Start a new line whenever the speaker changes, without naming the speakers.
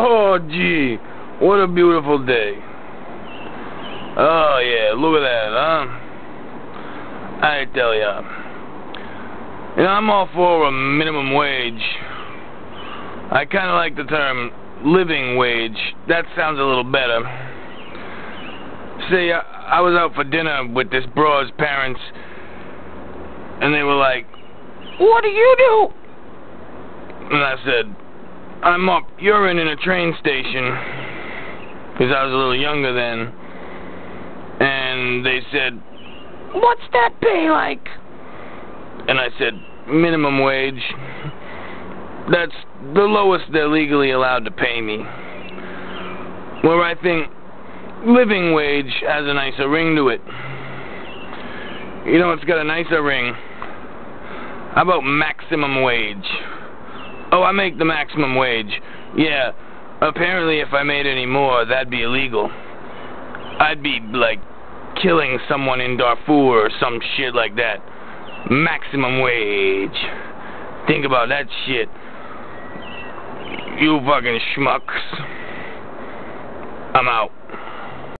Oh, gee. What a beautiful day. Oh, yeah. Look at that, huh? I tell ya. You know, I'm all for a minimum wage. I kind of like the term living wage. That sounds a little better. See, I, I was out for dinner with this bro's parents, and they were like, What do you do? And I said, I'm up urine in a train station. Because I was a little younger then. And they said, What's that pay like? And I said, Minimum wage. That's the lowest they're legally allowed to pay me. Where I think living wage has a nicer ring to it. You know, it's got a nicer ring. How about maximum wage? Oh, I make the maximum wage. Yeah, apparently if I made any more, that'd be illegal. I'd be, like, killing someone in Darfur or some shit like that. Maximum wage. Think about that shit. You fucking schmucks. I'm out.